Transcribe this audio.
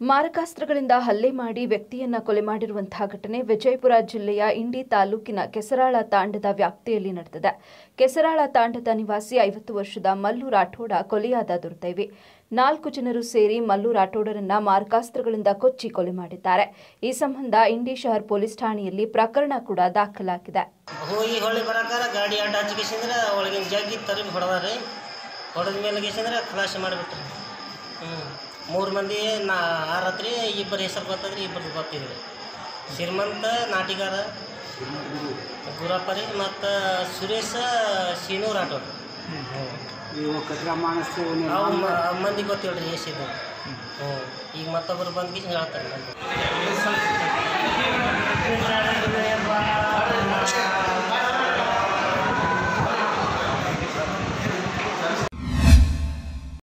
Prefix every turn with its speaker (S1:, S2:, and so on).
S1: ಮಾರಕಾಸ್ತ್ರಗಳಿಂದ ಹಲ್ಲೆ ಮಾಡಿ ವ್ಯಕ್ತಿಯನ್ನ ಕೊಲೆ ಮಾಡಿರುವಂತಹ ಘಟನೆ ವಿಜಯಪುರ ಜಿಲ್ಲೆಯ ಇಂಡಿ ತಾಲೂಕಿನ ಕೆಸರಾಳ ತಾಂಡದ ವ್ಯಾಪ್ತಿಯಲ್ಲಿ ನಡೆದಿದೆ. ಕೆಸರಾಳ ತಾಂಡದ ನಿವಾಸಿ ಐವತ್ತು ವರ್ಷದ ಮಲ್ಲು ರಾಠೋಡ ಕೊಲೆಯಾದ ದುರ್ದೈವಿ. ನಾಲ್ಕು ಜನರು ಸೇರಿ ಮಲ್ಲು ರಾಠೋಡರನ್ನ ಮಾರಕಾಸ್ತ್ರಗಳಿಂದ ಕೊಚ್ಚಿ ಕೊಲೆ ಮಾಡಿದ್ದಾರೆ. ಈ ಸಂಬಂಧ ಇಂಡಿ ಶಹರ್ ಪೊಲೀಸ್ ಠಾಣೆಯಲ್ಲಿ ಪ್ರಕರಣ ಕೂಡ ದಾಖಲಾಗಿದೆ.
S2: ಮೂರು ಮಂದಿ ನಾ ಆ ರಾತ್ರಿ ಇಬ್ಬರು ಹೆಸರು ಗೊತ್ತದ್ರಿ ಇಬ್ಬರದ್ದು ಗೊತ್ತಿದ್ರಿ ಶ್ರೀಮಂತ ನಾಟಿಗಾರ ಗುರಪ್ಪರಿ ಮತ್ತು ಸುರೇಶ ಶೀನೂರ್ ಆಟೋ ಮಂದಿ ಗೊತ್ತಿಲ್ಲ ರೀ ಎಷ್ಟಿದ್ದಾರೆ ಹ್ಞೂ ಈಗ ಮತ್ತೊಬ್ಬರು ಬಂದು ಗಿಸ್ ಹೇಳ್ತಾರೆ